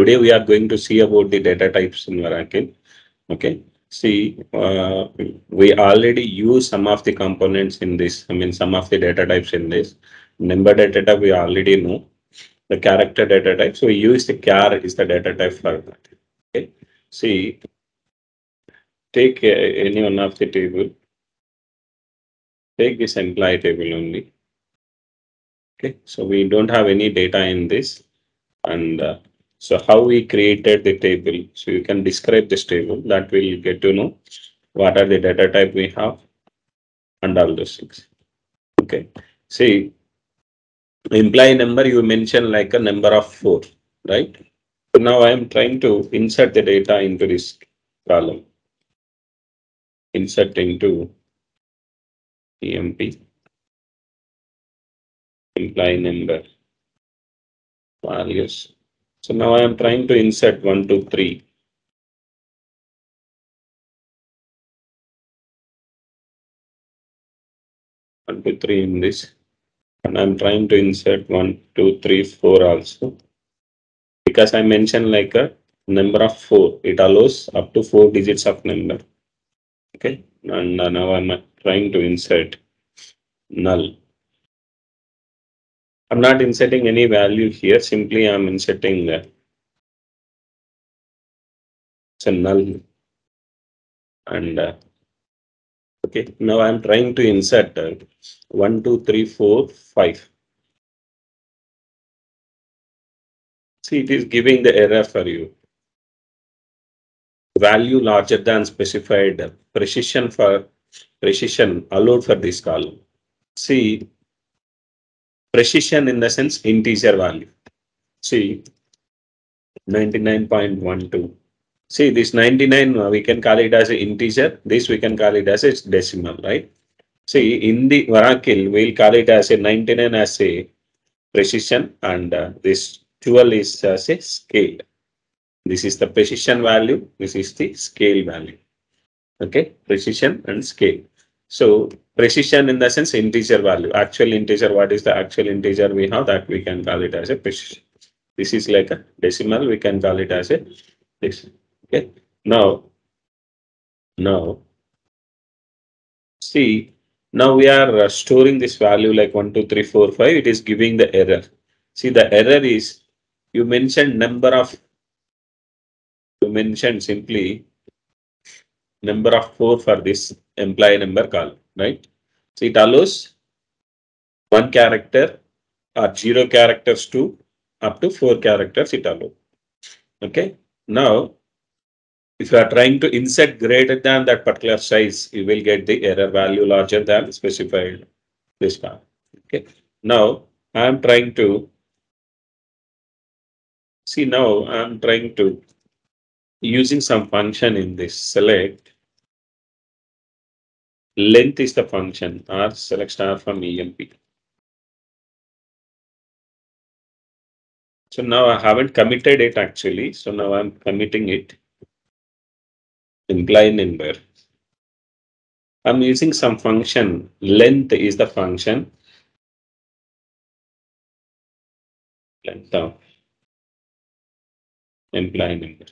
Today we are going to see about the data types in Oracle. Okay. See, uh, we already use some of the components in this. I mean, some of the data types in this. Number data type we already know. The character data type. So we use the char is the data type for that. Okay. See, take uh, any one of the table. Take this employee table only. Okay. So we don't have any data in this. And uh, so how we created the table. So you can describe this table that will get to know what are the data type we have and all those things. Okay. See, employee number you mentioned like a number of four, right? So now I am trying to insert the data into this column. Insert into EMP employee number values so now I am trying to insert one, two, three. One, two, three in this. And I'm trying to insert one, two, three, four also. Because I mentioned like a number of four, it allows up to four digits of number. Okay, and now I'm trying to insert null. I'm not inserting any value here, simply I'm inserting uh, it's a null. And uh, okay, now I'm trying to insert uh, 1, 2, 3, 4, 5. See, it is giving the error for you. Value larger than specified uh, precision for precision allowed for this column. See, precision in the sense integer value. See, 99.12. See, this 99, uh, we can call it as an integer. This we can call it as a decimal, right? See, in the Oracle, we'll call it as a 99 as a precision and uh, this 12 is as a scale. This is the precision value. This is the scale value. Okay, precision and scale. So precision in the sense integer value, actual integer, what is the actual integer we have that we can call it as a precision. This is like a decimal, we can call it as a this. Okay, now, now, see, now we are uh, storing this value like 1, 2, 3, 4, 5, it is giving the error. See, the error is you mentioned number of, you mentioned simply number of 4 for this employee number call, right? So it allows one character or zero characters to up to four characters it allows. Okay. Now, if you are trying to insert greater than that particular size, you will get the error value larger than specified this one. Okay. Now, I am trying to see now I am trying to using some function in this select length is the function or select star from EMP. So now I haven't committed it actually. So now I'm committing it. Imply number. I'm using some function. Length is the function. Length of imply number.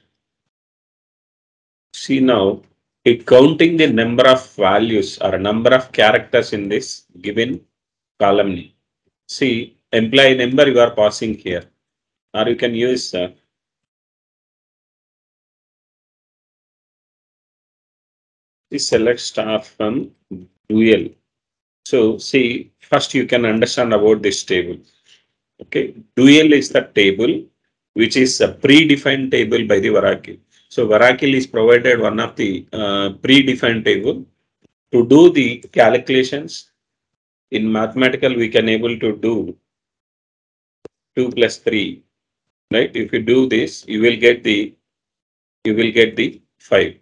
See now it counting the number of values or number of characters in this given column. See, employee number you are passing here, or you can use uh, the select star from dual. So, see, first you can understand about this table. Okay, dual is the table which is a predefined table by the Oracle. So Oracle is provided one of the uh, predefined table to do the calculations. In mathematical, we can able to do 2 plus 3, right? If you do this, you will get the, you will get the 5.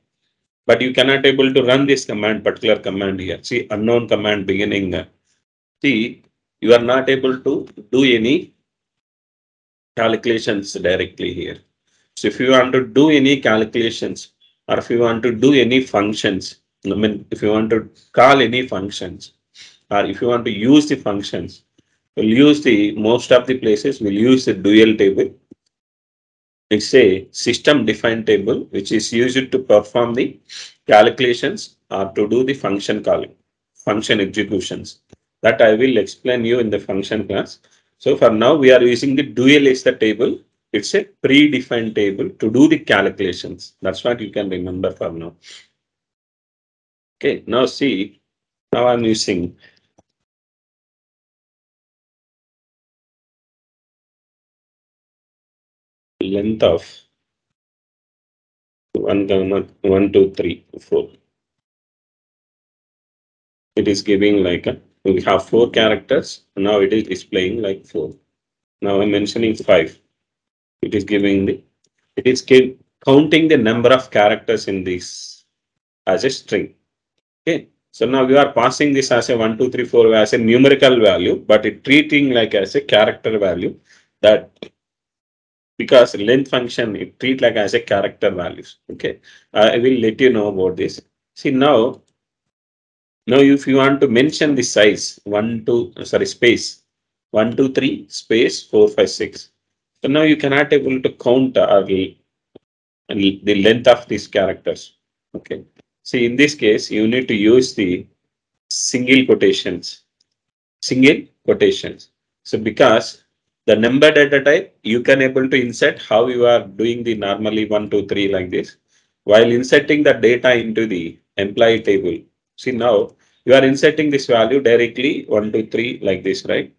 But you cannot able to run this command, particular command here. See, unknown command beginning. See, you are not able to do any calculations directly here. So if you want to do any calculations or if you want to do any functions, I mean, if you want to call any functions or if you want to use the functions, we'll use the most of the places, we'll use the dual table. it's a system defined table which is used to perform the calculations or to do the function calling, function executions. That I will explain you in the function class. So for now, we are using the dual is the table. It's a predefined table to do the calculations. That's what you can remember for now. Okay, now see, now I'm using length of one comma one two three four. It is giving like a, we have four characters. Now it is displaying like four. Now I'm mentioning five. It is giving the it is counting the number of characters in this as a string. Okay. So now we are passing this as a one, two, three, four as a numerical value, but it treating like as a character value that because length function it treat like as a character values. Okay, uh, I will let you know about this. See now, now if you want to mention the size one, two, sorry, space one, two, three, space four, five, six. So now you cannot able to count uh, the, the length of these characters. Okay. See in this case, you need to use the single quotations, single quotations. So because the number data type, you can able to insert how you are doing the normally one, two, three like this. While inserting the data into the employee table. See now, you are inserting this value directly one, two, three like this, right?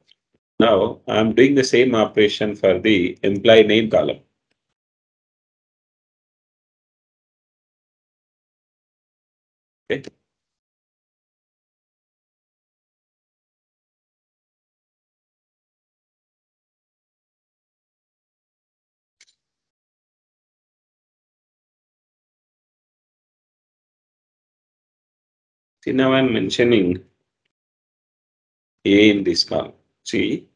Now, I'm doing the same operation for the employee name column. See, now I'm mentioning A in this column. See,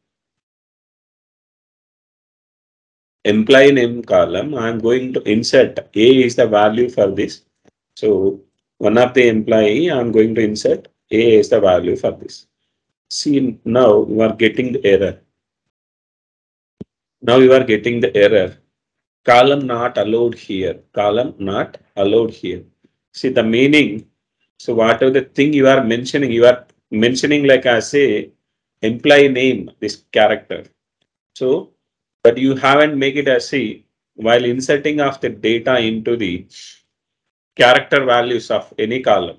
employee name column, I'm going to insert A is the value for this. So one of the employee, I'm going to insert A is the value for this. See, now you are getting the error. Now you are getting the error. Column not allowed here. Column not allowed here. See the meaning so whatever the thing you are mentioning, you are mentioning like I say employee name, this character. So, but you haven't make it as see while inserting of the data into the character values of any column.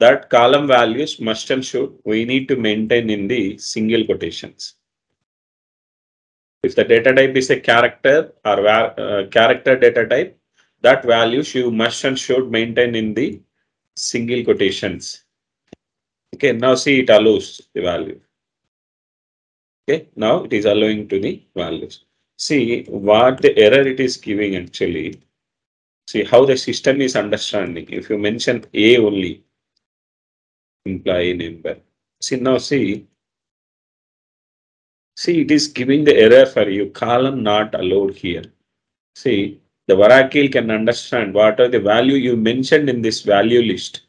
That column values must and should we need to maintain in the single quotations. If the data type is a character or uh, character data type, that values you must and should maintain in the single quotations. Okay, now see it allows the value. Okay, now it is allowing to the values. See what the error it is giving actually. See how the system is understanding. If you mention A only, employee number. See now see. See it is giving the error for you. Column not allowed here. See the Oracle can understand what are the value you mentioned in this value list.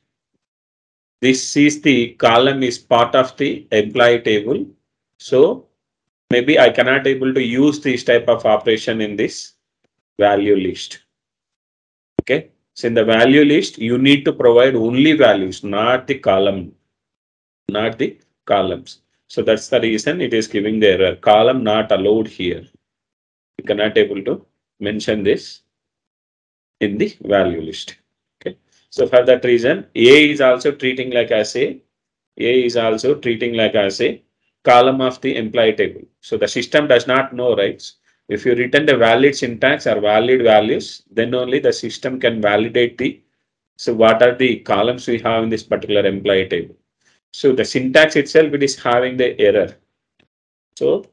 This is the column is part of the employee table. So maybe I cannot able to use this type of operation in this value list. Okay. So in the value list, you need to provide only values, not the column, not the columns. So that's the reason it is giving the error. Column not allowed here. You cannot able to mention this in the value list. Okay. So for that reason, A is also treating like as a, A is also treating like as a column of the employee table. So the system does not know, right? If you return the valid syntax or valid values, then only the system can validate the, so what are the columns we have in this particular employee table. So the syntax itself, it is having the error. So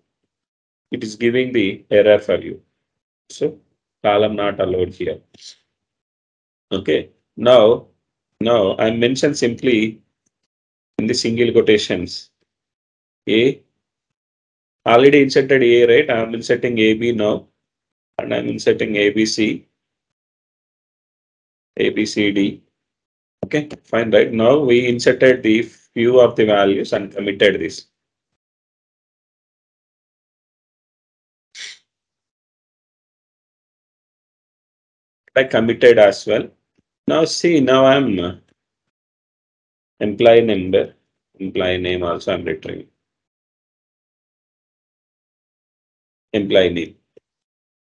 it is giving the error for you. So column not allowed here. Okay, now, now I mentioned simply in the single quotations A already inserted A, right? I'm inserting AB now and I'm inserting ABC, ABCD. Okay, fine, right? Now we inserted the few of the values and committed this. I committed as well. Now see, now I'm uh, employee number, employee name also I'm retrieving. Employee name.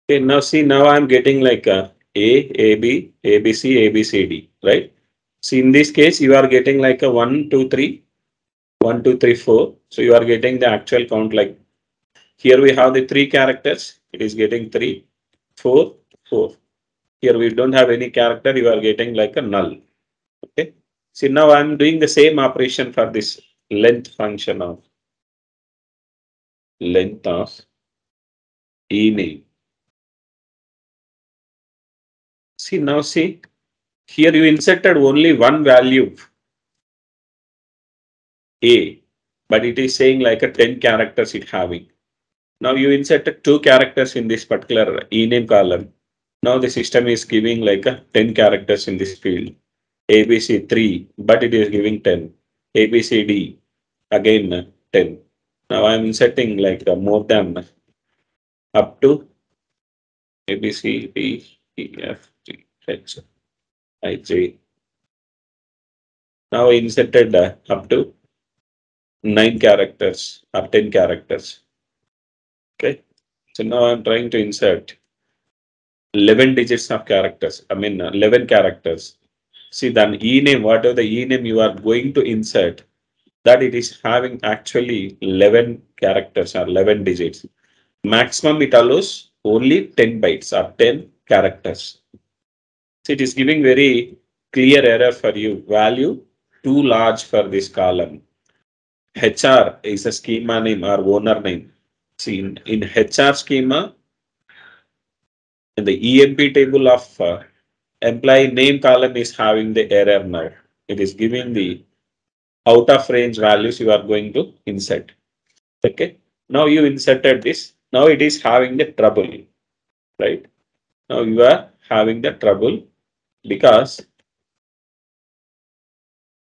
Okay, now see, now I'm getting like a A, A, B, A, B, C, A, B, C, D, right? See, in this case, you are getting like a 1, 2, 3, 1, 2, 3, 4. So you are getting the actual count like here we have the three characters. It is getting 3, 4, 4. Here we don't have any character. You are getting like a null. Okay. See, now I'm doing the same operation for this length function of length of e name. See, now see, here you inserted only one value a, but it is saying like a 10 characters it having. Now you inserted two characters in this particular ename column. Now the system is giving like a 10 characters in this field. ABC 3, but it is giving 10. ABCD again 10. Now I am inserting like more than up to ABCD, E, F, G, H, I, J. Now inserted uh, up to 9 characters or 10 characters. Okay. So now I'm trying to insert 11 digits of characters. I mean, uh, 11 characters. See, then e name, whatever the e name you are going to insert, that it is having actually 11 characters or 11 digits. Maximum it allows only 10 bytes or 10 characters. So it is giving very clear error for you. Value too large for this column. HR is a schema name or owner name. See, in, in HR schema, in the EMP table of uh, employee name column is having the error now. It is giving the out of range values you are going to insert. Okay. Now you inserted this. Now it is having the trouble. Right. Now you are having the trouble because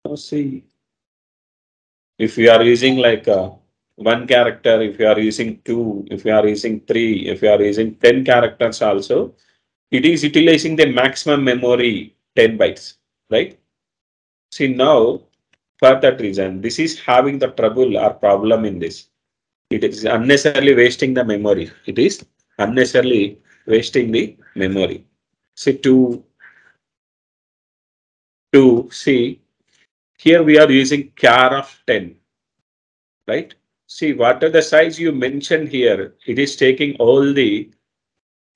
now see if you are using like a one character, if you are using two, if you are using three, if you are using 10 characters also, it is utilizing the maximum memory 10 bytes, right? See now, for that reason, this is having the trouble or problem in this. It is unnecessarily wasting the memory. It is unnecessarily wasting the memory. See to, to see, here we are using char of 10, right? See, what the size you mentioned here? It is taking all the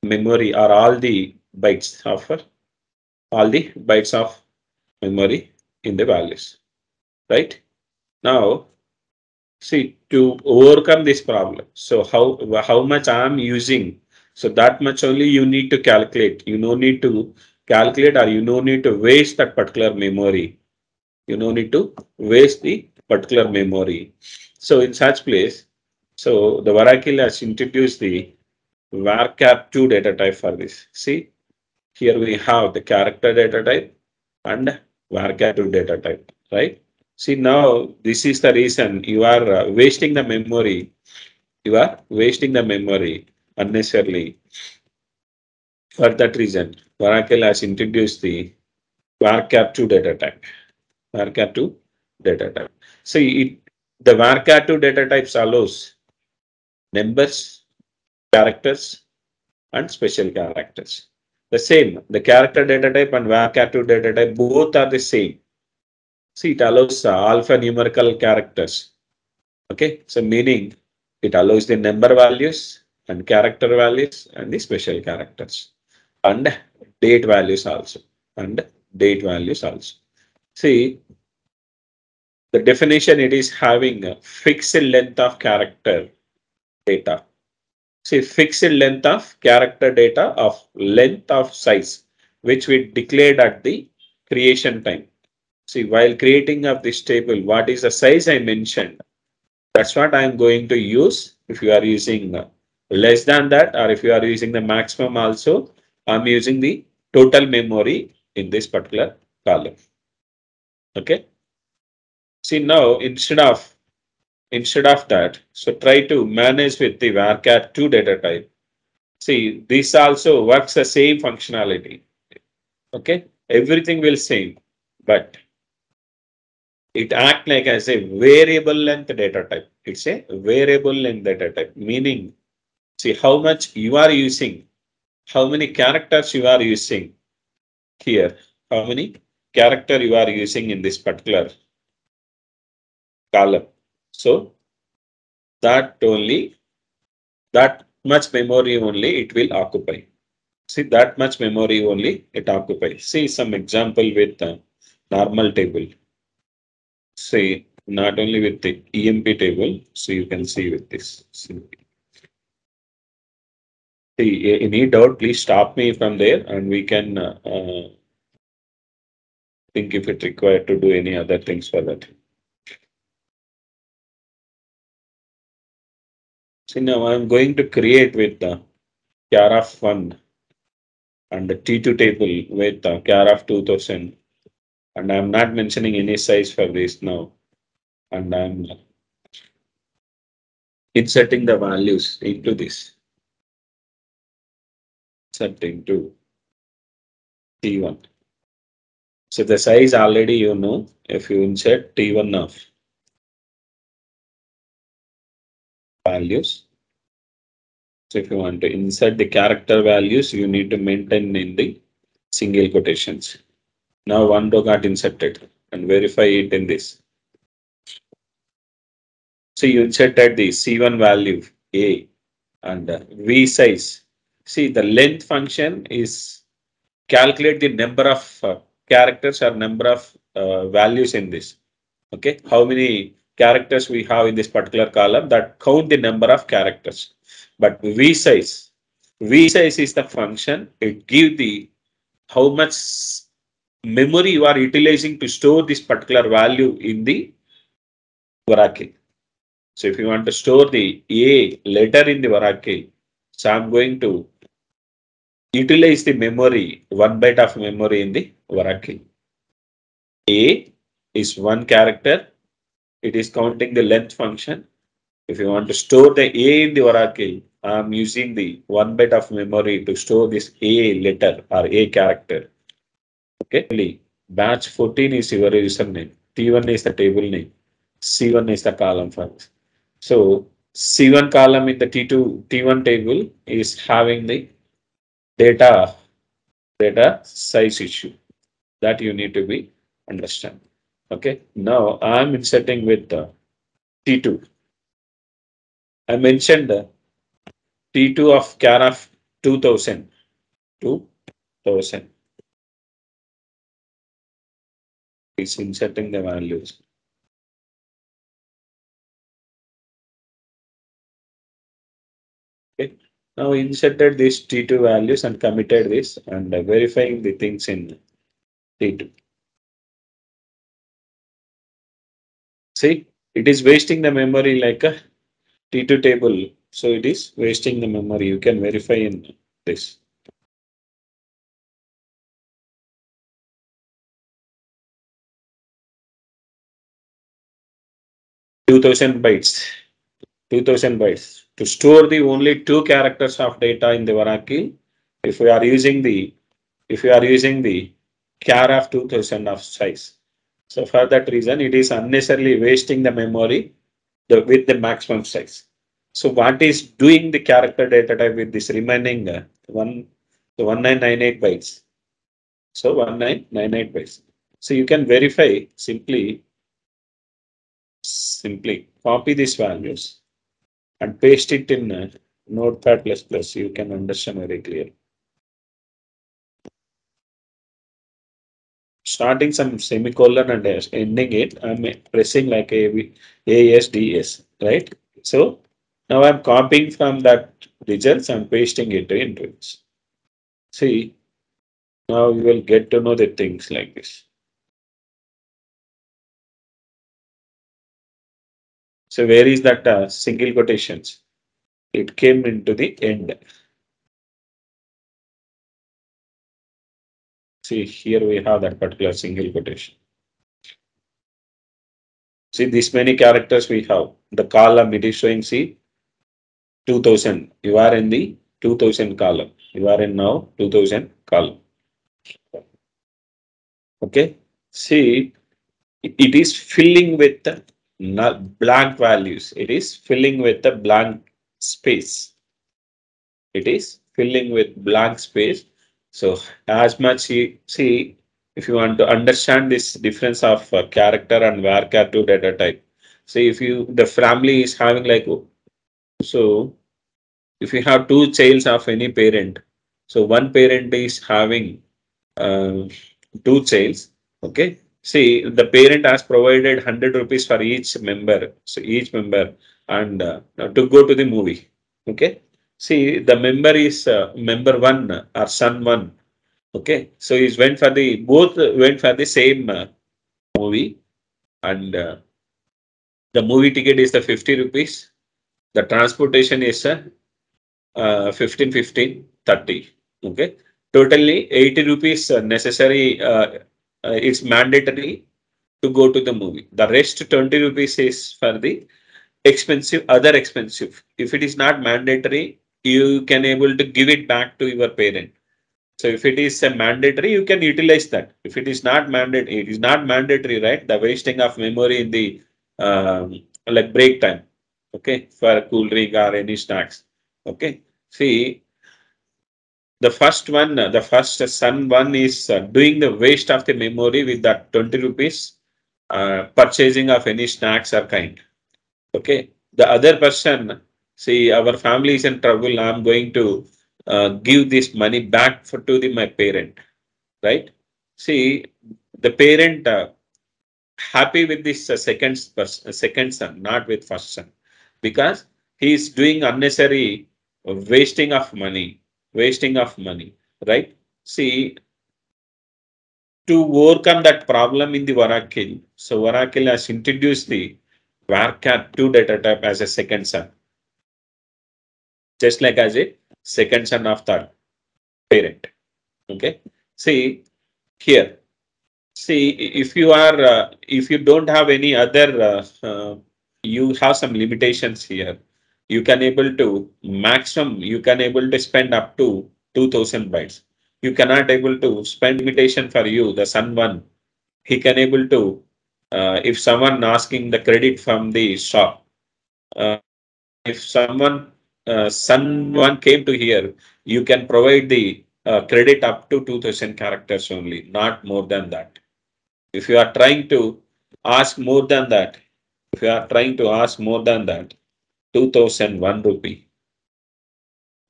memory or all the bytes of all the bytes of memory in the values, right? Now, see, to overcome this problem, so how, how much I'm using, so that much only you need to calculate. You no need to calculate or you no need to waste that particular memory. You no need to waste the particular memory. So in such place, so the Oracle has introduced the varchar2 data type for this. See, here we have the character data type and varchar2 data type, right? See, now this is the reason you are uh, wasting the memory. You are wasting the memory unnecessarily. For that reason, Oracle has introduced the varchar2 data type. varchar2 data type. See, it the varchar2 data types allows numbers, characters, and special characters. The same, the character data type and varchar2 data type both are the same. See, it allows uh, alphanumerical characters. Okay, so meaning it allows the number values and character values and the special characters and date values also and date values also. See, the definition it is having a fixed length of character data. See fixed length of character data of length of size, which we declared at the creation time. See, while creating of this table, what is the size I mentioned? That's what I'm going to use. If you are using uh, less than that, or if you are using the maximum also, I'm using the total memory in this particular column. Okay. See now instead of instead of that, so try to manage with the varchar2 data type. See, this also works the same functionality. Okay, everything will same, but it act like as a variable length data type. It's a variable length data type, meaning see how much you are using, how many characters you are using here, how many character you are using in this particular column. So that only, that much memory only it will occupy. See that much memory only it occupies. See some example with the normal table. See not only with the EMP table, so you can see with this. See, any doubt, please stop me from there and we can uh, uh, think if it required to do any other things for that. See now I'm going to create with the of 1 and the T2 table with the of 2000 and I'm not mentioning any size for this now and I'm inserting the values into this setting to T1. So the size already you know if you insert T1 of values. So if you want to insert the character values, you need to maintain in the single quotations. Now one row got inserted and verify it in this. So you inserted the C1 value A and uh, V size. See the length function is calculate the number of uh, characters or number of uh, values in this. Okay, how many characters we have in this particular column that count the number of characters. But V size, V size is the function. It give the how much memory you are utilizing to store this particular value in the Oracle. So if you want to store the A letter in the Oracle, so I'm going to utilize the memory, one byte of memory in the Oracle. A is one character. It is counting the length function. If you want to store the A in the Oracle, I'm using the one byte of memory to store this A letter or A character. Okay, batch 14 is your username. T1 is the table name. C1 is the column file. So C1 column in the T2 T1 table is having the data data size issue that you need to be understand. Okay, now I'm inserting with the T2. I mentioned the T2 of char of 2000 2000 is inserting the values. Okay. Now inserted these T2 values and committed this and verifying the things in T2. See, it is wasting the memory like a T2 table. So it is wasting the memory. You can verify in this. Two thousand bytes. Two thousand bytes to store the only two characters of data in the Oracle, if we are using the if we are using the char of 2000 of size. So for that reason, it is unnecessarily wasting the memory the, with the maximum size. So what is doing the character data type with this remaining uh, one, so 1998 bytes. So 1998 bytes. So you can verify simply, simply copy these values and paste it in Notepad++, you can understand very clearly. Starting some semicolon and ending it, I'm pressing like a right? So now I'm copying from that results and pasting it into it. See, now you will get to know the things like this. So where is that uh, single quotations? It came into the end. See here we have that particular single quotation. See this many characters we have. The column it is showing see 2000. You are in the 2000 column. You are in now 2000 column. Okay. See, it is filling with the blank values. It is filling with the blank space. It is filling with blank space. So as much you see, if you want to understand this difference of uh, character and varchar2 data type, see if you the family is having like so if you have two childs of any parent, so one parent is having uh, two childs, okay. See, the parent has provided 100 rupees for each member, so each member, and uh, to go to the movie, okay. See, the member is uh, member one or son one, okay. So he's went for the both went for the same uh, movie, and uh, the movie ticket is the 50 rupees. The transportation is uh, uh, 15, 15, 30. Okay. Totally 80 rupees uh, necessary. Uh, it's mandatory to go to the movie. The rest 20 rupees is for the expensive, other expensive. If it is not mandatory, you can able to give it back to your parent. So if it is a mandatory, you can utilize that. If it is not mandatory, it is not mandatory, right? The wasting of memory in the um, like break time, okay, for cool drink or any snacks, okay. See, the first one, the first son one is uh, doing the waste of the memory with that 20 rupees uh, purchasing of any snacks or kind. Okay. The other person, see, our family is in trouble. I'm going to uh, give this money back for, to the, my parent. Right. See, the parent uh, happy with this uh, second person, second son, not with first son, because he is doing unnecessary wasting of money, wasting of money, right? See, to overcome that problem in the Oracle, so Oracle has introduced the varchar2 data type as a second son, just like as a second son of that parent. Okay, see here. See, if you are, uh, if you don't have any other, uh, uh, you have some limitations here you can able to maximum you can able to spend up to 2000 bytes. You cannot able to spend limitation for you the son one. He can able to uh, if someone asking the credit from the shop uh, if someone uh, someone came to here you can provide the uh, credit up to 2000 characters only not more than that. If you are trying to ask more than that if you are trying to ask more than that 2001 rupee.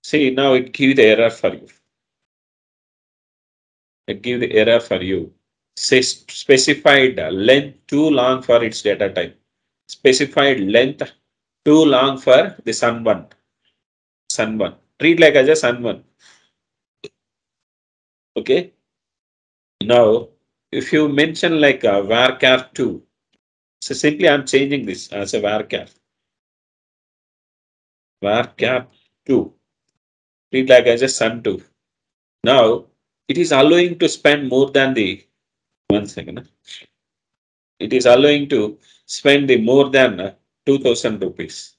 See, now it give the error for you. It give the error for you. Say specified length too long for its data type. Specified length too long for the son one. Son one. Treat like as a son one. Okay. Now, if you mention like a varchar 2, so simply I'm changing this as a varchar varchar 2. Treat like as a son 2. Now, it is allowing to spend more than the, one second. It is allowing to spend the more than 2000 rupees.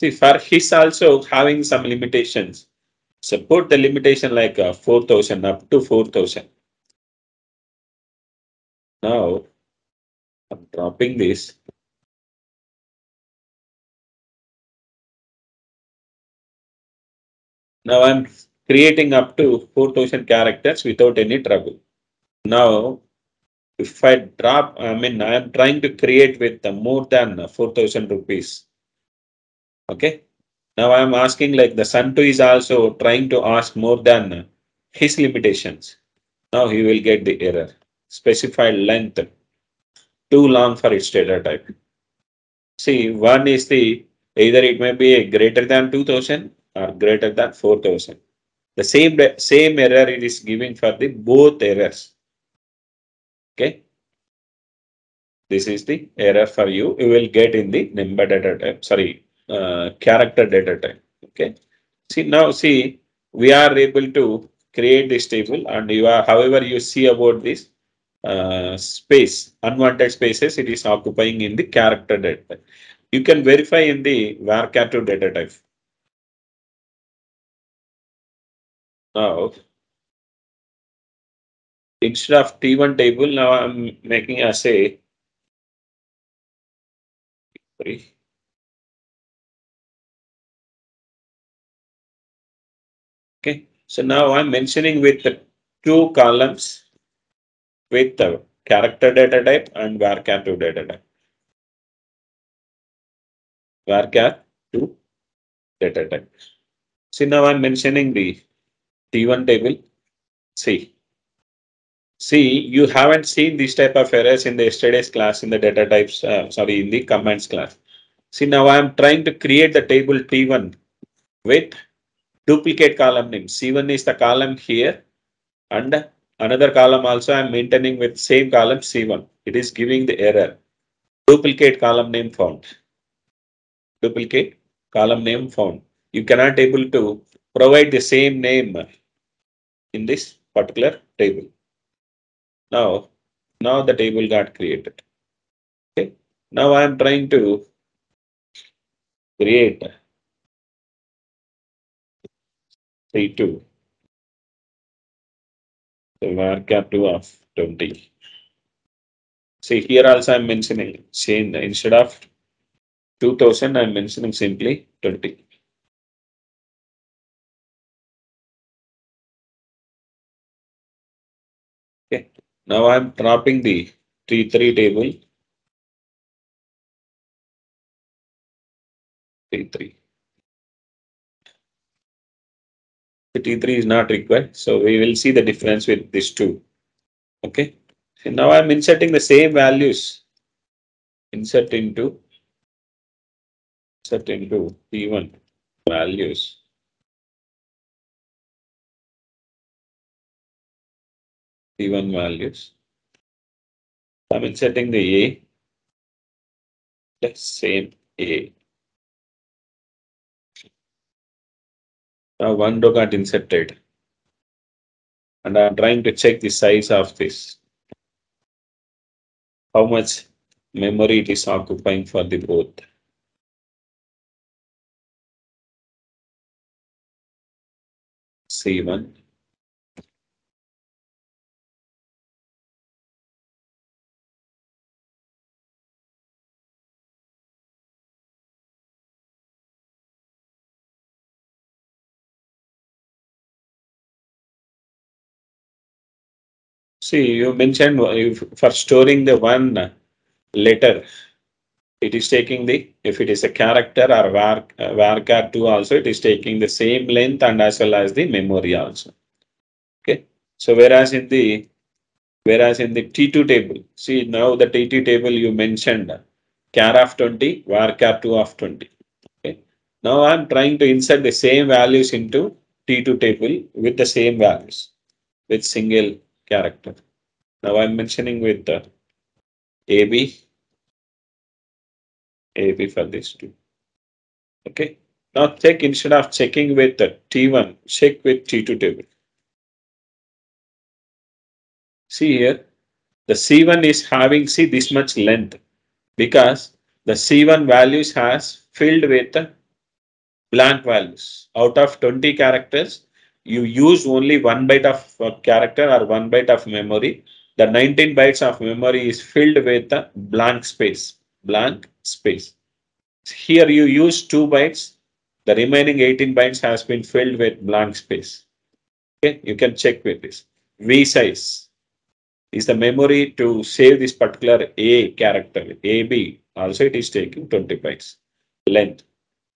See, for his also having some limitations. Put the limitation like uh, 4000 up to 4000. Now, I'm dropping this. Now I'm creating up to 4000 characters without any trouble. Now, if I drop, I mean, I am trying to create with more than 4000 rupees. Okay. Now I am asking like the 2 is also trying to ask more than his limitations. Now he will get the error. Specified length too long for its data type. See, one is the either it may be a greater than 2000 are greater than 4000. The same, same error it is giving for the both errors. Okay. This is the error for you. You will get in the number data type, sorry, uh, character data type. Okay. See now, see, we are able to create this table and you are, however, you see about this uh, space, unwanted spaces, it is occupying in the character data. You can verify in the varchar2 data type. Ah, now, instead of T1 table, now I'm making a sorry. Okay, so now I'm mentioning with the two columns with the character data type and varchar2 data type. varchar2 data type. See now I'm mentioning the T1 table. See, see you haven't seen this type of errors in the yesterday's class in the data types, uh, sorry, in the commands class. See now I'm trying to create the table T1 with duplicate column name. C1 is the column here and another column also I'm maintaining with same column C1. It is giving the error. Duplicate column name found. Duplicate column name found. You cannot able to provide the same name in this particular table. Now, now the table got created. Okay. Now I am trying to create C2. So varchar2 of 20. See here also I'm mentioning change instead of 2000 I'm mentioning simply 20. Now I'm dropping the T3 table. T3. The T3 is not required. So we will see the difference with these two. Okay. So now I'm inserting the same values. Insert into insert into T1 values. T1 values. I'm inserting the A. The same A. Now one row got inserted. And I'm trying to check the size of this. How much memory it is occupying for the both. C1. See, you mentioned for storing the one letter, it is taking the, if it is a character or var, varchar2 also, it is taking the same length and as well as the memory also. Okay. So whereas in the, whereas in the T2 table, see now the T2 table you mentioned char of 20, varchar2 of 20. Okay. Now I'm trying to insert the same values into T2 table with the same values with single character. Now I'm mentioning with uh, the AB, AB for these two. Okay. Now check instead of checking with the T1, check with T2 table. See here, the C1 is having see this much length because the C1 values has filled with uh, blank values. Out of 20 characters, you use only one byte of uh, character or one byte of memory. The 19 bytes of memory is filled with a blank space, blank space. Here you use two bytes. The remaining 18 bytes has been filled with blank space. Okay, you can check with this. V size is the memory to save this particular A character, AB. Also, it is taking 20 bytes length.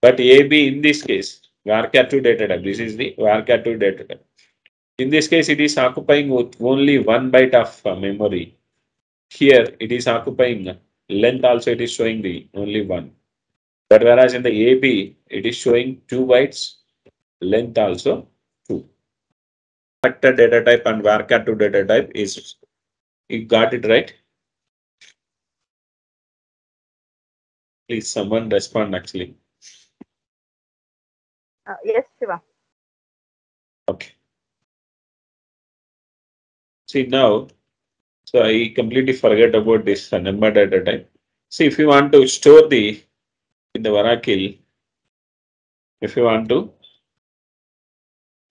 But AB in this case, varchar2 data type. This is the varchar2 data type. In this case, it is occupying with only one byte of uh, memory. Here, it is occupying length also it is showing the only one. But whereas in the AB, it is showing two bytes, length also two. Factor data type and varchar2 data type is, you got it right? Please, someone respond actually. Uh, yes, Shiva. Okay. See now, so I completely forget about this number data type. See, if you want to store the in the Oracle, if you want to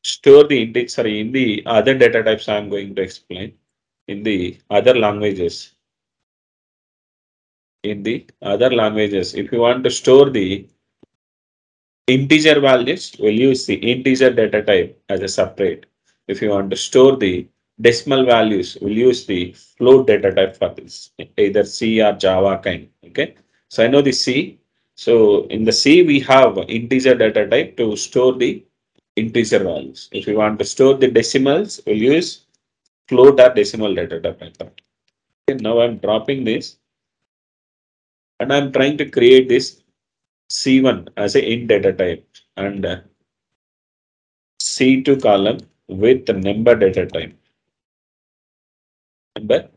store the index, sorry, in the other data types I'm going to explain. in the other languages. In the other languages, if you want to store the integer values, we'll use the integer data type as a separate. If you want to store the decimal values, we'll use the float data type for this, either C or Java kind. Okay. So I know the C. So in the C, we have integer data type to store the integer values. If you want to store the decimals, we'll use float or decimal data type. Okay, now I'm dropping this and I'm trying to create this C1 as a int data type and uh, C2 column with the number data type. Number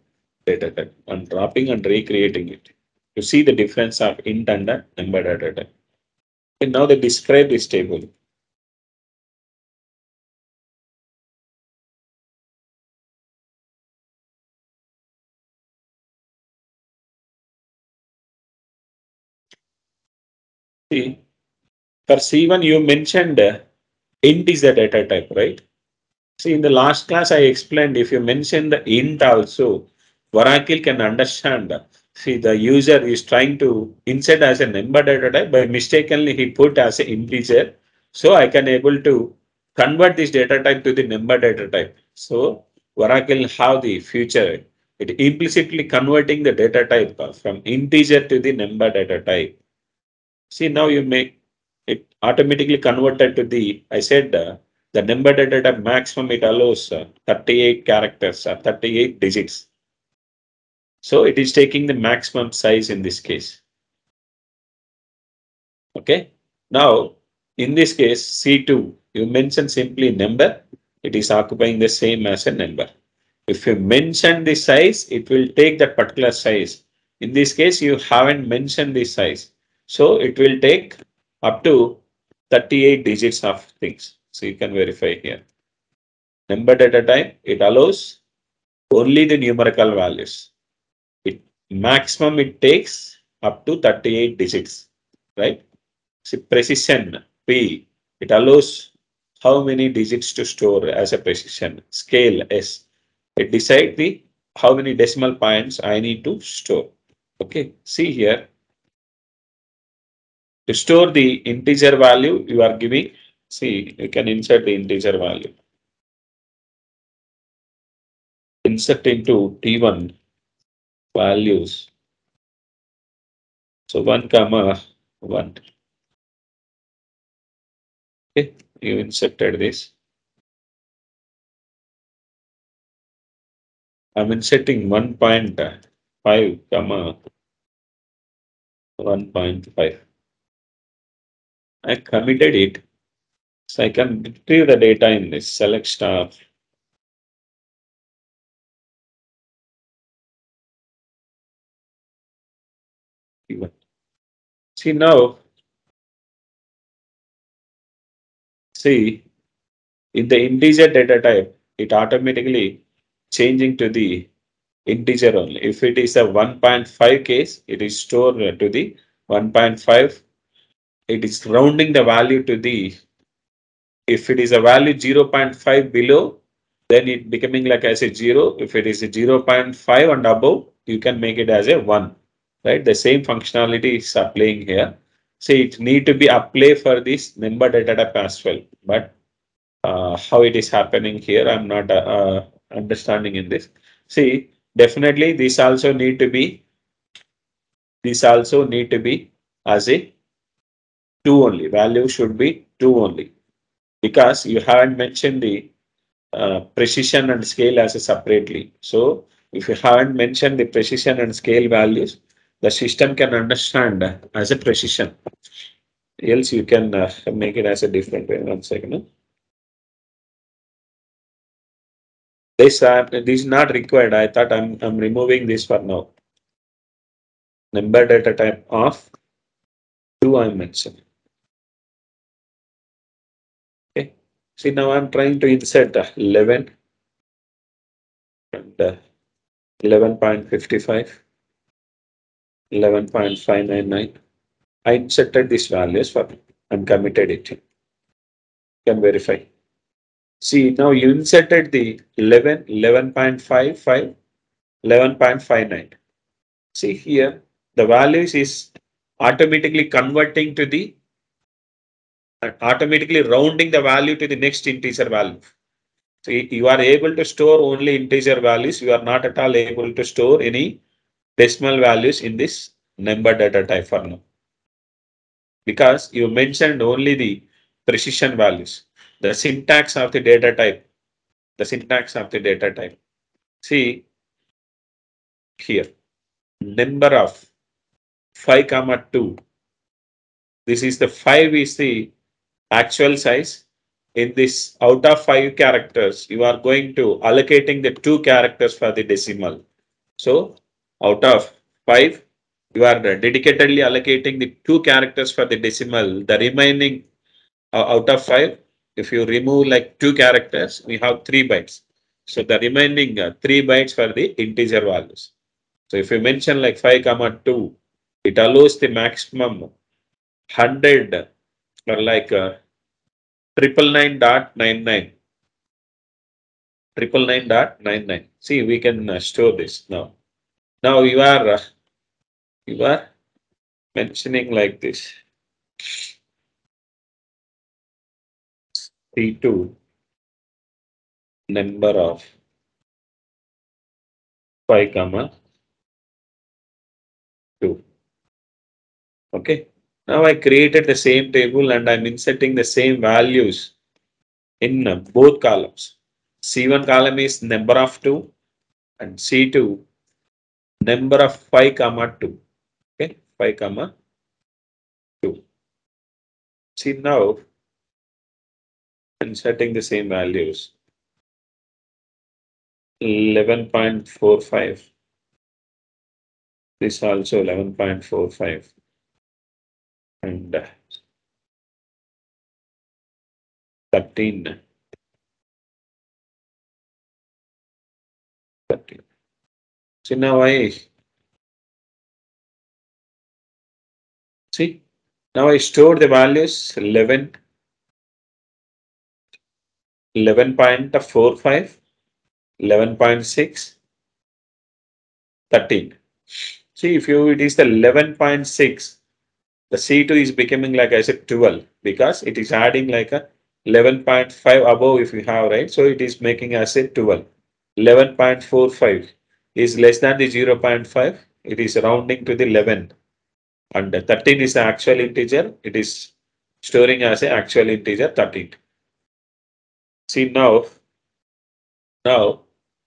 data type. I'm dropping and recreating it. You see the difference of int and number data type. And now they describe this table. For C1, you mentioned uh, int is the data type, right? See, in the last class, I explained if you mention the int also, Oracle can understand. See, the user is trying to insert as a number data type, but mistakenly he put as an integer. So I can able to convert this data type to the number data type. So Oracle have the future. It implicitly converting the data type from integer to the number data type. See, now you make automatically converted to the, I said, uh, the number data type maximum it allows uh, 38 characters or uh, 38 digits. So it is taking the maximum size in this case. Okay. Now, in this case, C2, you mention simply number. It is occupying the same as a number. If you mention the size, it will take that particular size. In this case, you haven't mentioned the size. So it will take up to 38 digits of things. So you can verify here. Number data type, it allows only the numerical values. It maximum it takes up to 38 digits, right? See precision P, it allows how many digits to store as a precision. Scale S, it decide the how many decimal points I need to store. Okay, see here to store the integer value you are giving, see, you can insert the integer value. Insert into T1 values. So 1 comma 1. Okay, you inserted this. I'm inserting 1.5 comma 1.5. I committed it. So I can retrieve the data in this select star. See now, see in the integer data type, it automatically changing to the integer only. If it is a 1.5 case, it is stored to the 1.5 it is rounding the value to the, if it is a value 0.5 below, then it becoming like as a 0. If it is a 0.5 and above, you can make it as a 1, right? The same functionality is applying here. So it need to be applied for this number data type as well. But uh, how it is happening here, I'm not uh, uh, understanding in this. See, definitely this also need to be, this also need to be as a 2 only. Value should be 2 only. Because you haven't mentioned the uh, precision and scale as a separately. So if you haven't mentioned the precision and scale values, the system can understand as a precision. Else you can uh, make it as a different way. One second. This, uh, this is not required. I thought I'm, I'm removing this for now. Number data type of 2 I mentioned. See, now I'm trying to insert 11 and uh, 11.55, 11.599. I inserted these values for and committed it. Can verify. See, now you inserted the 11, 11.55, 11.59. See here, the values is automatically converting to the, automatically rounding the value to the next integer value. So you are able to store only integer values. You are not at all able to store any decimal values in this number data type for now. Because you mentioned only the precision values the syntax of the data type, the syntax of the data type. See here, number of 5 comma 2. This is the 5 is the actual size. In this out of 5 characters, you are going to allocating the 2 characters for the decimal. So out of 5, you are dedicatedly allocating the 2 characters for the decimal. The remaining uh, out of 5, if you remove like two characters, we have three bytes. So the remaining uh, three bytes for the integer values. So if you mention like 5 comma 2, it allows the maximum 100 or like uh, triple nine dot nine nine triple nine dot nine nine. See, we can uh, store this now. Now you are uh, you are mentioning like this. P2 number of 5 comma 2 okay now i created the same table and i'm inserting the same values in uh, both columns c1 column is number of 2 and c2 number of 5 comma 2 okay 5 comma 2 see now inserting the same values. 11.45. This also 11.45. And uh, 13. 13. So now I see now I store the values 11 11.45, 11.6, 13. See, if you it is the 11.6, the C2 is becoming like I said 12 because it is adding like a 11.5 above if you have right. So it is making as a 12. 11.45 is less than the 0.5. It is rounding to the 11 and 13 is the actual integer. It is storing as an actual integer 13. See now, now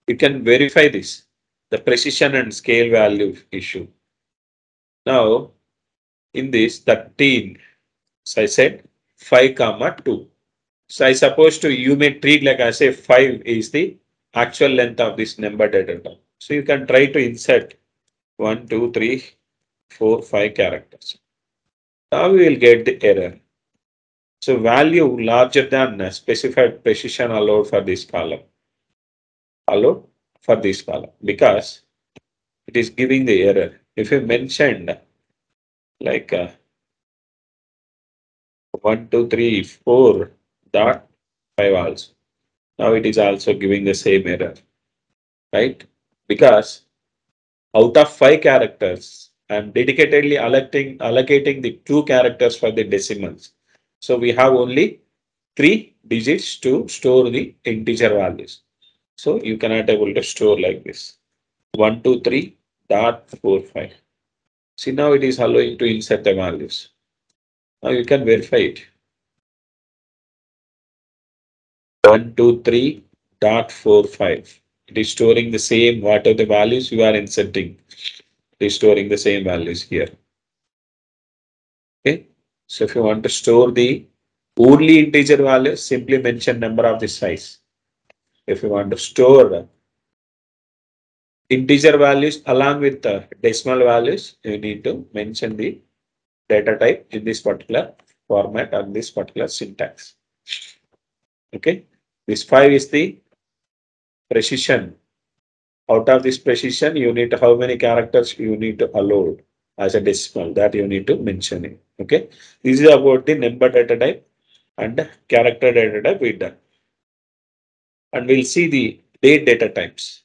you can verify this, the precision and scale value issue. Now, in this 13, so I said 5 comma 2. So I suppose to you may treat like I say 5 is the actual length of this number data type. So you can try to insert 1, 2, 3, 4, 5 characters. Now we will get the error. So value larger than specified precision allowed for this column. Allowed for this column because it is giving the error. If you mentioned like uh, 1, 2, 3, 4 dot 5 also. Now it is also giving the same error, right? Because out of 5 characters, I am dedicatedly allocating, allocating the 2 characters for the decimals. So we have only three digits to store the integer values. So you cannot able to store like this. 1, 2, 3 dot 4, 5. See now it is allowing to insert the values. Now you can verify it. 1, 2, 3 dot 4, 5. It is storing the same what are the values you are inserting. It is storing the same values here. Okay. So if you want to store the only integer value, simply mention number of the size. If you want to store integer values along with the decimal values, you need to mention the data type in this particular format and this particular syntax. Okay, this 5 is the precision. Out of this precision, you need to, how many characters you need to allow as a decimal that you need to mention it. Okay, this is about the number data type and character data type we done. and we'll see the date data types.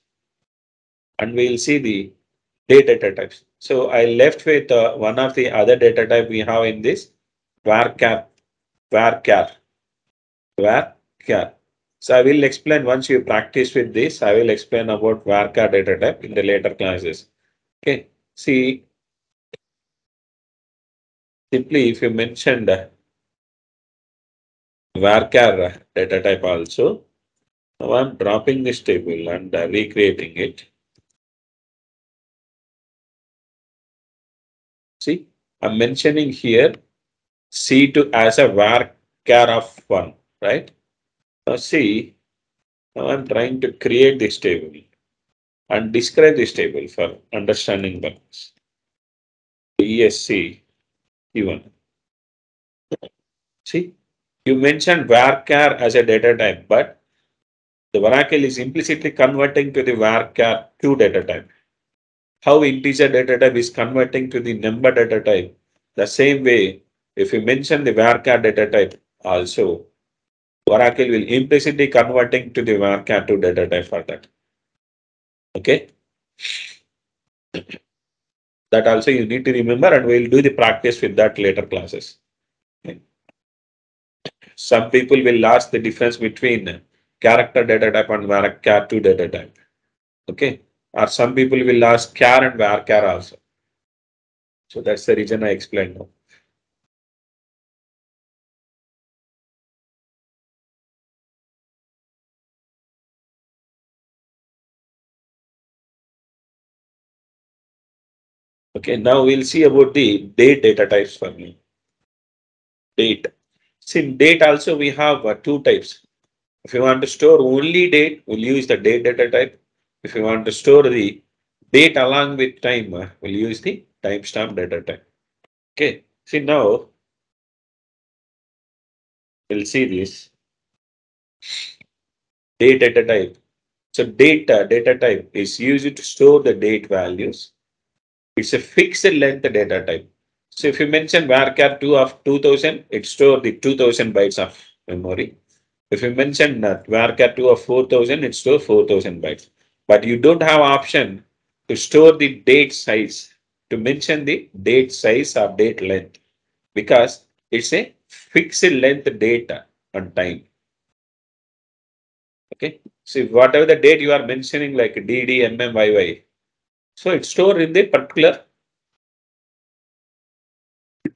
And we'll see the data types. So I left with uh, one of the other data type we have in this varchar, varchar, varchar. So I will explain once you practice with this, I will explain about varchar data type in the later classes. Okay, see, simply if you mentioned varchar data type also, now I'm dropping this table and uh, recreating it. See, I'm mentioning here C2 as a varchar of 1, right? Now see, now I'm trying to create this table and describe this table for understanding purpose. ESC even. See, you mentioned varchar as a data type, but the Oracle is implicitly converting to the varchar2 data type. How integer data type is converting to the number data type. The same way, if you mention the varchar data type also, Oracle will implicitly converting to the varchar2 data type for that. Okay. That also you need to remember and we'll do the practice with that later classes. Okay. Some people will ask the difference between character data type and varchar2 data type. Okay. Or some people will ask char and varchar also. So that's the reason I explained now. Okay, now we'll see about the date data types for me. Date. See, date also we have uh, two types. If you want to store only date, we'll use the date data type. If you want to store the date along with time, uh, we'll use the timestamp data type. Okay, see now, we'll see this date data type. So data data type is used to store the date values. It's a fixed length data type. So if you mention varchar2 of 2000, it stores the 2000 bytes of memory. If you mention that varchar2 of 4000, it stores 4000 bytes. But you don't have option to store the date size, to mention the date size or date length, because it's a fixed length data on time. Okay, so whatever the date you are mentioning like DD, MM, YY, so it's stored in the particular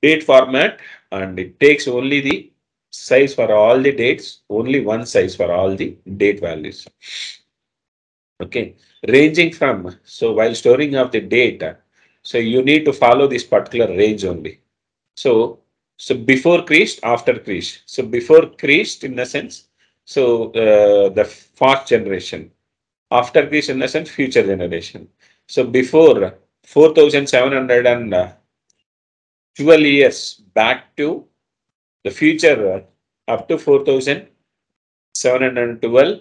date format and it takes only the size for all the dates, only one size for all the date values. Okay, ranging from, so while storing of the data, so you need to follow this particular range only. So, so before Christ, after Christ. So before Christ in the sense, so uh, the fourth generation. After Christ in the sense, future generation. So before 4712 years back to the future up to 4712,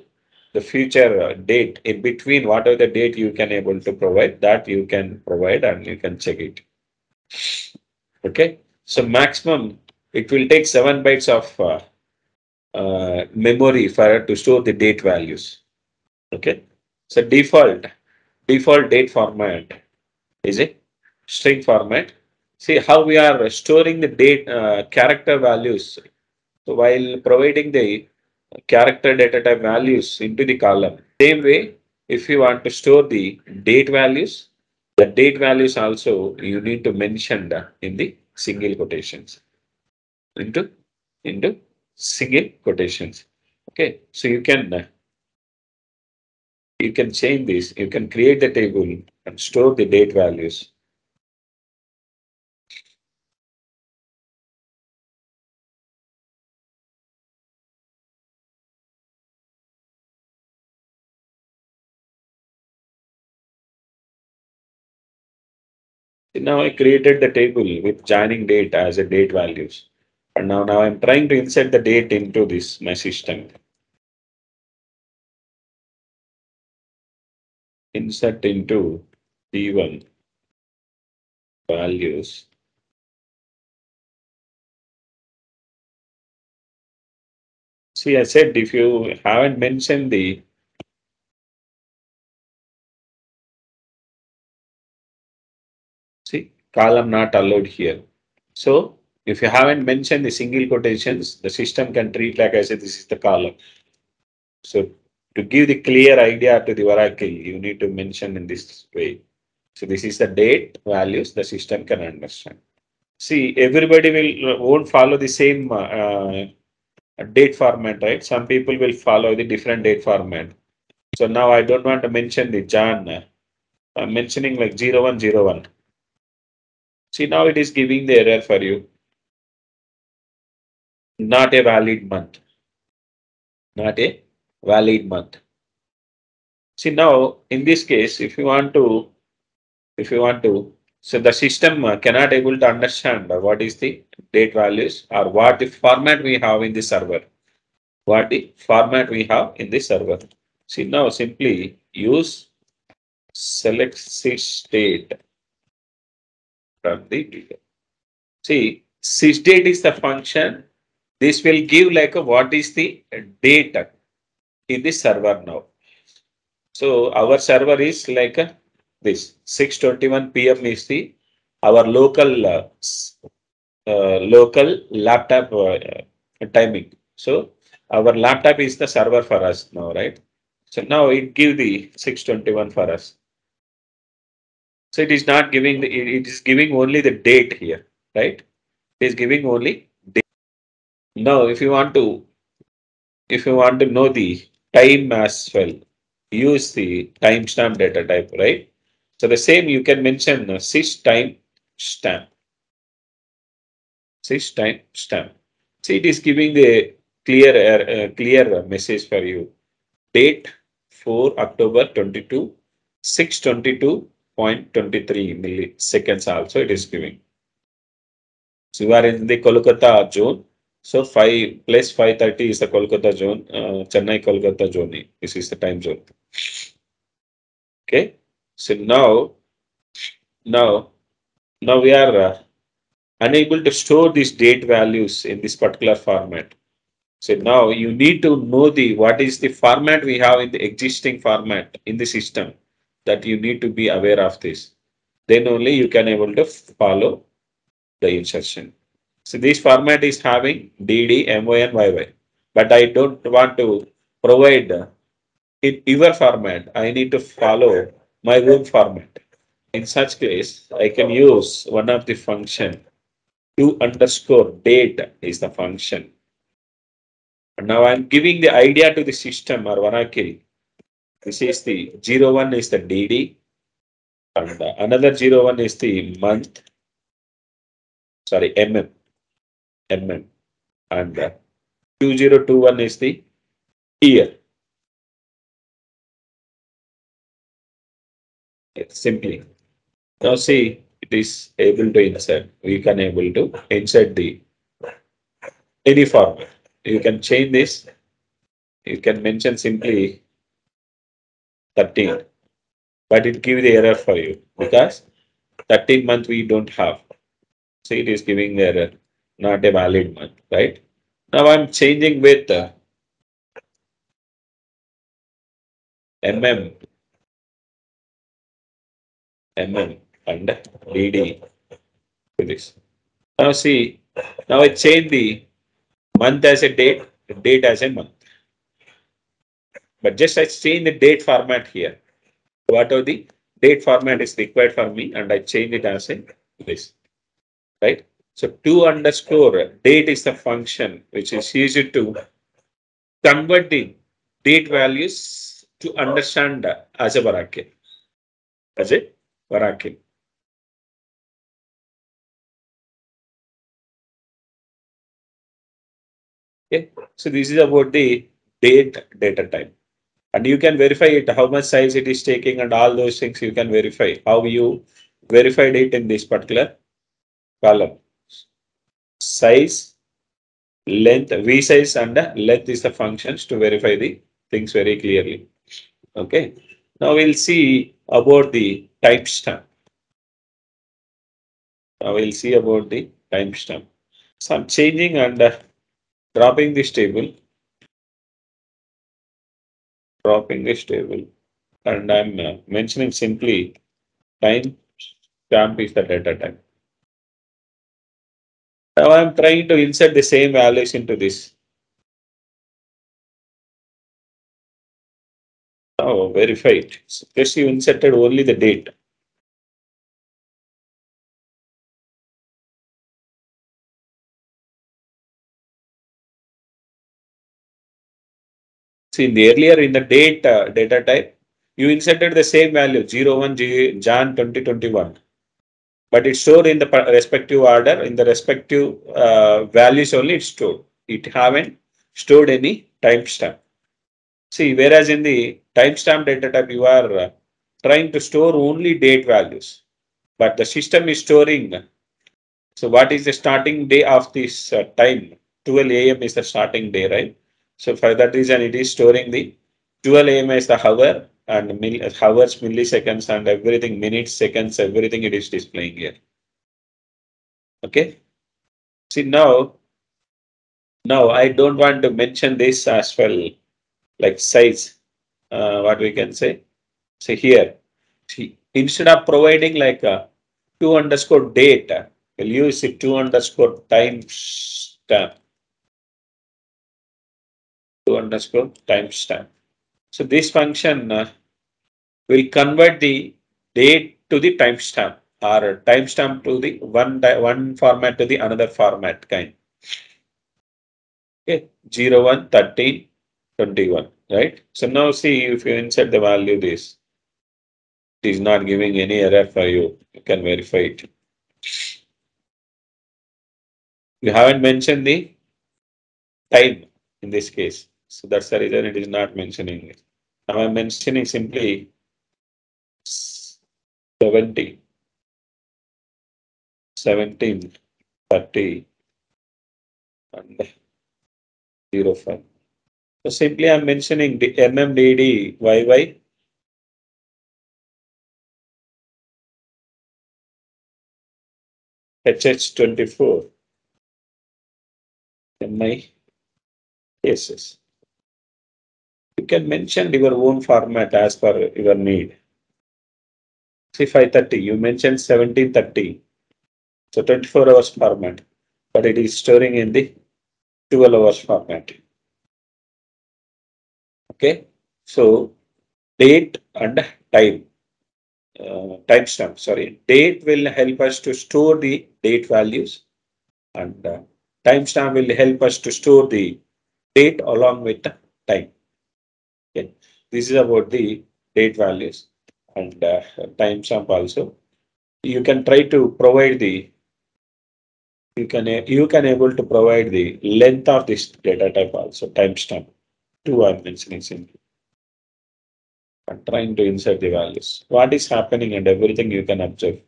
the future uh, date in between whatever the date you can able to provide that you can provide and you can check it. Okay, so maximum it will take seven bytes of uh, uh, memory for to store the date values. Okay, so default default date format is a string format see how we are storing the date uh, character values. So while providing the character data type values into the column, same way, if you want to store the date values, the date values also you need to mention in the single quotations into into single quotations. Okay, so you can you can change this. You can create the table and store the date values Now I created the table with joining date as a date values. And now, now I'm trying to insert the date into this my system. Insert into D1 values. See, I said if you haven't mentioned the column not allowed here. So if you haven't mentioned the single quotations, the system can treat like I said, this is the column. So to give the clear idea to the Oracle, you need to mention in this way. So this is the date values the system can understand. See, everybody will won't follow the same uh, date format, right? Some people will follow the different date format. So now I don't want to mention the Jan. I'm mentioning like 0101. See, now it is giving the error for you. Not a valid month. Not a valid month. See, now in this case, if you want to, if you want to, so the system uh, cannot able to understand what is the date values or what the format we have in the server. What the format we have in the server. See now simply use select sysdate from the data. See sysdate is the function. This will give like a, what is the data in the server now. So our server is like a, this 6:21 p.m. is the our local uh, uh, local laptop uh, timing. So our laptop is the server for us now, right? So now it give the 621 for us. So it is not giving the, it is giving only the date here, right? It is giving only date. Now, if you want to, if you want to know the time as well, use the timestamp data type, right? So the same you can mention uh, sys time stamp. Sys time stamp. See, it is giving the clear uh, clear message for you. Date 4 October 22, 622.23 milliseconds also it is giving. So you are in the Kolkata zone. So 5 plus 530 is the Kolkata zone, uh, Chennai Kolkata zone. This is the time zone. Okay. So now, now, now we are uh, unable to store these date values in this particular format. So now you need to know the what is the format we have in the existing format in the system that you need to be aware of this. Then only you can able to follow the insertion. So this format is having DD, MON, YY. But I don't want to provide in your format. I need to follow my own format. In such case, I can use one of the function to underscore date is the function now I'm giving the idea to the system or Oracle. This is the 01 is the DD and another 01 is the month. Sorry, MM. MM. And uh, 2021 is the year. simply. Now see, it is able to insert. We can able to insert the any format you can change this. You can mention simply 13, but it give the error for you because 13 month we don't have. So it is giving the error, not a valid month, right? Now I'm changing with uh, MM, MM and DD with this. Now see, now I change the month as a date, date as a month. But just I change the date format here. Whatever the date format is required for me and I change it as a this, right? So to underscore date is the function which is used to convert the date values to understand as a Oracle, as a Oracle. Okay, so this is about the date data type. And you can verify it, how much size it is taking and all those things you can verify. How you verified it in this particular column. Size, length, v size and length is the functions to verify the things very clearly. Okay. Now we'll see about the timestamp. Now we'll see about the timestamp. So I'm changing and uh, dropping this table dropping this table and I'm uh, mentioning simply time stamp is the data type. Now I'm trying to insert the same values into this. Now verify it. Just you inserted only the date. See, in the earlier in the date uh, data type, you inserted the same value 01 Jan 2021 but it's stored in the respective order in the respective uh, values only it's stored. It haven't stored any timestamp. See whereas in the timestamp data type you are uh, trying to store only date values but the system is storing. So what is the starting day of this uh, time? 12 am is the starting day right so for that reason it is storing the 12 am is the hour and mill, hours, milliseconds, and everything, minutes, seconds, everything it is displaying here. Okay. See now, now I don't want to mention this as well, like size, uh, what we can say. See here, see, instead of providing like a to underscore date, we'll use it to underscore timestamp. To underscore timestamp. So this function uh, will convert the date to the timestamp or timestamp to the one one format to the another format kind. Okay, 01, 13, 21, right? So now see if you insert the value this, it is not giving any error for you. You can verify it. You haven't mentioned the time in this case. So that's the reason it is not mentioning it. Now I'm mentioning simply 70, 17, 30, and 05. So simply I'm mentioning the MMDD YY HH24 MI cases. You can mention your own format as per your need. See 530, you mentioned 1730. So 24 hours format, but it is storing in the 12 hours format. Okay, so date and time, uh, timestamp, sorry, date will help us to store the date values and uh, timestamp will help us to store the date along with the time. This is about the date values and uh, timestamp also. You can try to provide the you can you can able to provide the length of this data type also timestamp. Two I'm mentioning simply. I'm trying to insert the values. What is happening and everything you can observe.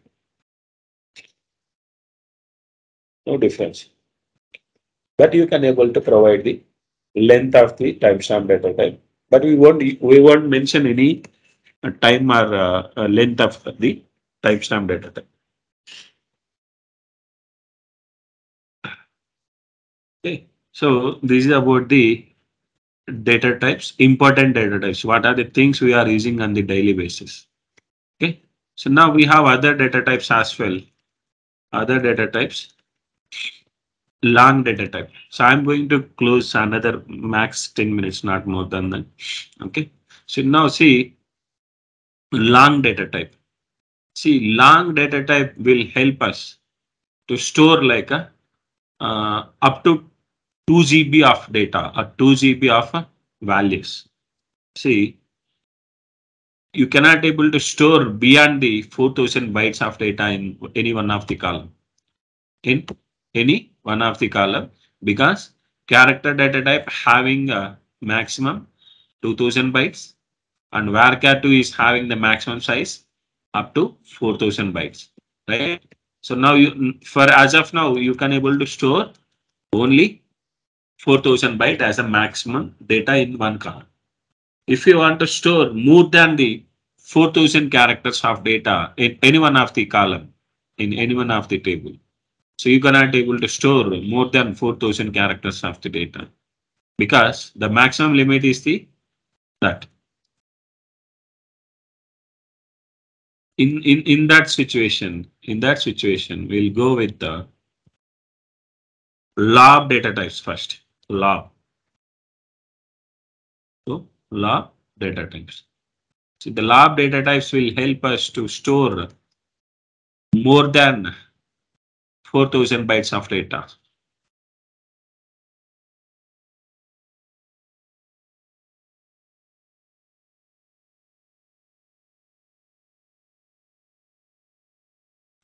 No difference. But you can able to provide the length of the timestamp data type. But we won't we won't mention any time or uh, length of the timestamp data type. Okay, so this is about the data types, important data types. What are the things we are using on the daily basis? Okay, so now we have other data types as well. Other data types, long data type. So I'm going to close another max 10 minutes, not more than that. Okay, so now see long data type. See, long data type will help us to store like a uh, up to 2 GB of data or 2 GB of uh, values. See, you cannot able to store beyond the 4000 bytes of data in any one of the column. In any one of the column because character data type having a maximum 2000 bytes and varchar2 is having the maximum size up to 4000 bytes right? So now you for as of now you can able to store only 4000 byte as a maximum data in one column. If you want to store more than the 4000 characters of data in any one of the column in any one of the table so you cannot able to store more than 4000 characters of the data because the maximum limit is the that. In, in, in that situation, in that situation, we'll go with the LOB data types first. LOB. So LOB data types. See the LOB data types will help us to store more than 4000 bytes of data.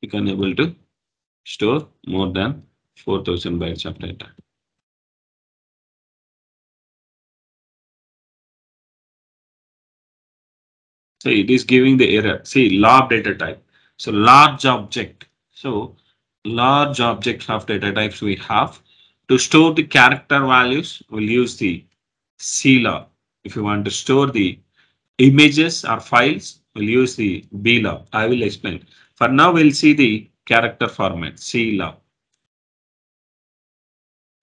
You can able to store more than 4000 bytes of data. So it is giving the error. See, LOB data type. So large object. So large objects of data types we have. To store the character values, we'll use the CLOB. If you want to store the images or files, we'll use the BLOB. I will explain. For now, we'll see the character format, CLOB.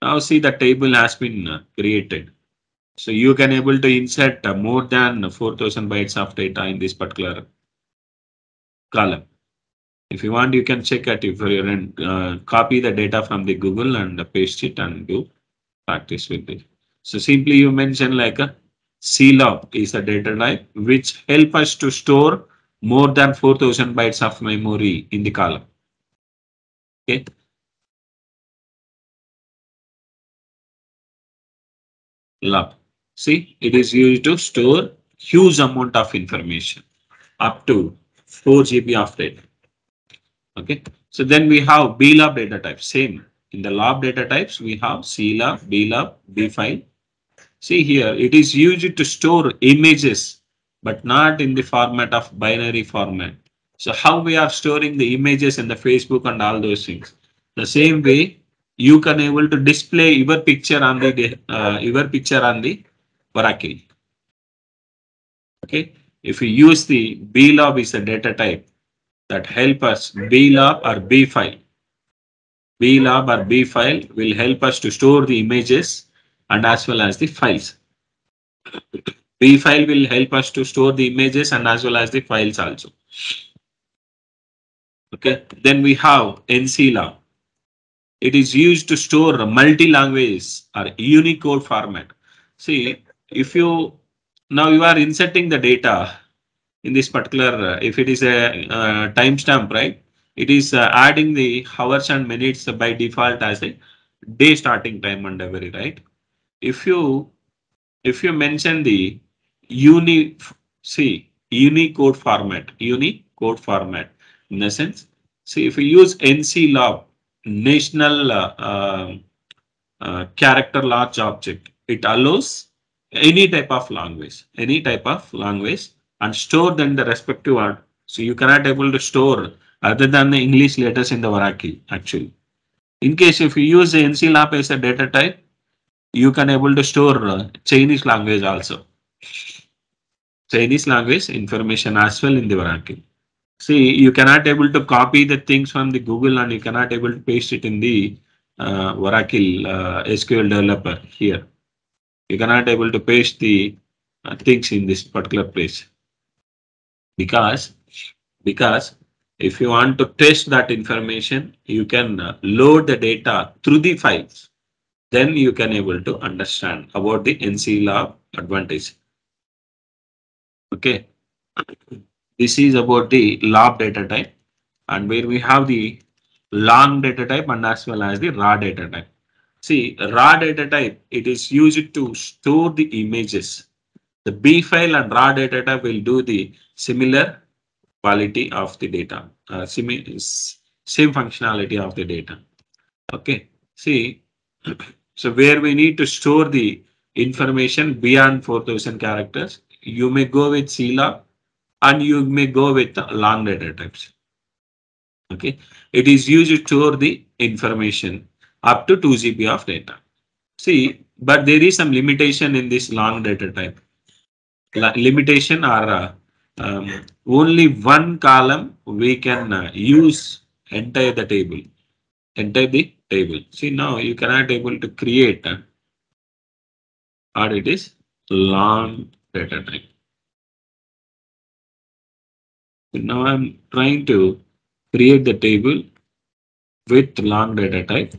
Now see the table has been uh, created. So you can able to insert uh, more than 4000 bytes of data in this particular column. If you want, you can check it if you uh, copy the data from the Google and paste it and do practice with it. So simply you mention like a CLOB is a data type which help us to store more than 4000 bytes of memory in the column. Okay. LOB. See, it is used to store huge amount of information up to 4 GB of data. Okay, so then we have BLOB data type. Same in the LOB data types, we have CLOB, BLOB, B file. See here, it is used to store images, but not in the format of binary format. So how we are storing the images in the Facebook and all those things. The same way you can able to display your picture on the uh, your picture on the Oracle. Okay, if you use the BLOB is a data type that help us BLOB or B file. BLOB or B file will help us to store the images and as well as the files. B file will help us to store the images and as well as the files also. Okay, then we have NCLOB. It is used to store multi-language or Unicode format. See, if you now you are inserting the data in this particular, uh, if it is a uh, timestamp, right? It is uh, adding the hours and minutes by default as a day starting time and every, right? If you if you mention the uni see Unicode format, Unicode format, in the sense, see if you use NCLOB, National uh, uh, uh, Character Large Object, it allows any type of language, any type of language and store then the respective word. So you cannot able to store other than the English letters in the Oracle actually. In case if you use the NCLOB as a data type, you can able to store uh, Chinese language also. Chinese language information as well in the Oracle. See, you cannot able to copy the things from the Google and you cannot able to paste it in the uh, Oracle uh, SQL developer here you cannot able to paste the uh, things in this particular place because because if you want to test that information you can uh, load the data through the files. Then you can able to understand about the NCLOB advantage. Okay. This is about the LOB data type and where we have the long data type and as well as the raw data type. See, raw data type, it is used to store the images. The B file and raw data type will do the similar quality of the data, uh, same, same functionality of the data. Okay, see, so where we need to store the information beyond 4000 characters, you may go with CLOB and you may go with long data types. Okay, it is used to store the information up to 2 GB of data. See, but there is some limitation in this long data type. limitation are uh, um, only one column we can uh, use entire the table, entire the table. See now you cannot able to create uh, or it is long data type. Now I'm trying to create the table with long data type.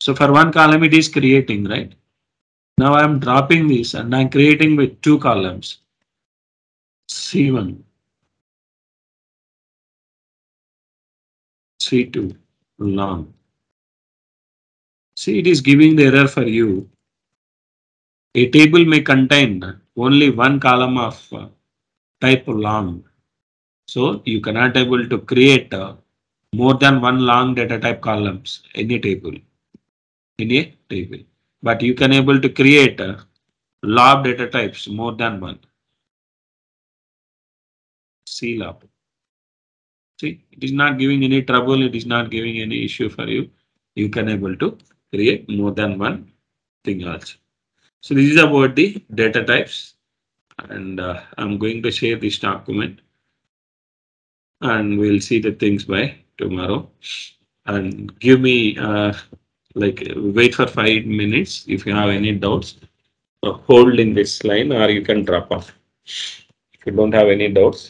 So for one column, it is creating, right? Now I'm dropping this and I'm creating with two columns. C1, C2, long. See, it is giving the error for you. A table may contain only one column of uh, type long. So you cannot able to create uh, more than one long data type columns in a table. In a table, but you can able to create uh, LOB data types more than one. CLOB. See, it is not giving any trouble. It is not giving any issue for you. You can able to create more than one thing also. So this is about the data types and uh, I'm going to share this document and we'll see the things by tomorrow and give me uh, like wait for five minutes if you have any doubts. Hold in this line or you can drop off. If you don't have any doubts